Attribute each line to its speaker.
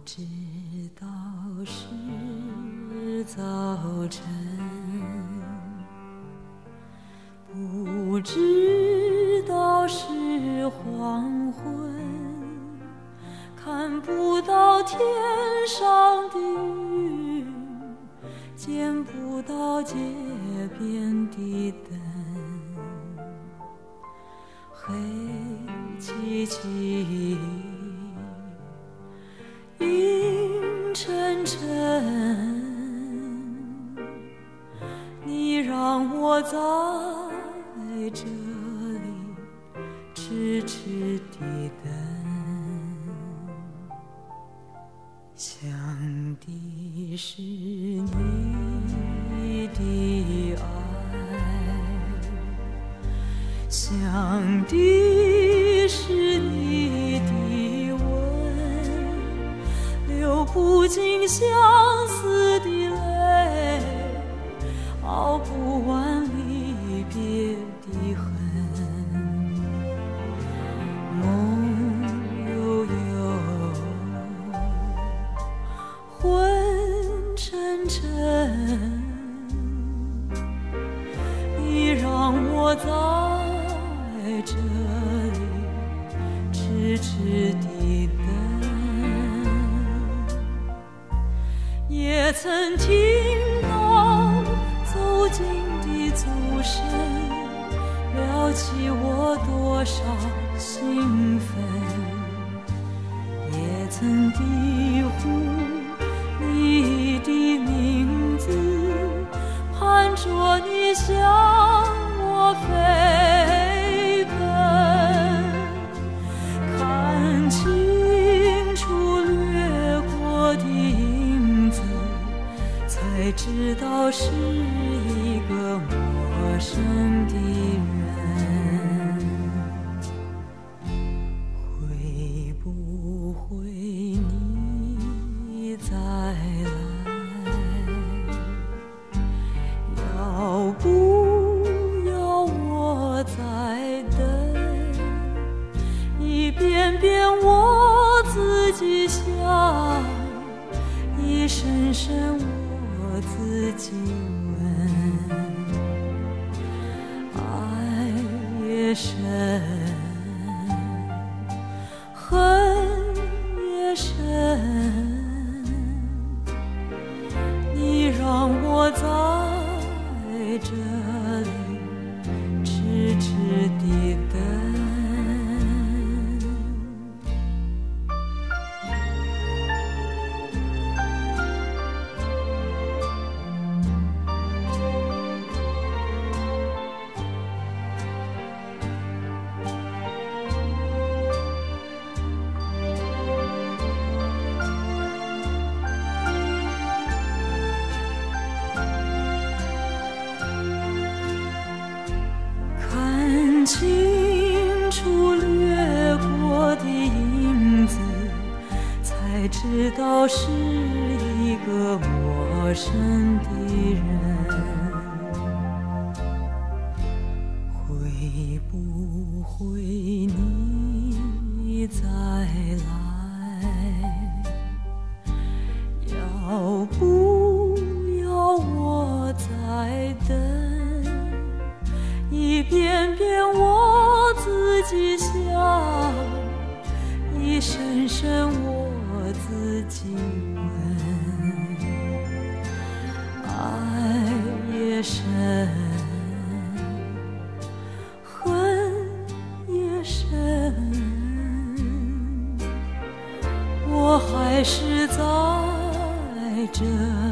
Speaker 1: 不知道是早晨，不知道是黄昏，看不到天上的云，见不到街边的灯，黑漆漆。痴的等，想的是你的爱，想的是你的吻，流不尽相昏沉沉，你让我在这里痴痴地等，也曾听到走近的足声，撩起我多少兴奋，也曾低呼你的名字，盼着你向我飞奔。看清楚掠过的影子，才知道是一个陌生的人。深深我自己问，爱也深，恨也深，你让我在这清楚掠过的影子，才知道是一个陌生的人。会不会你再来？着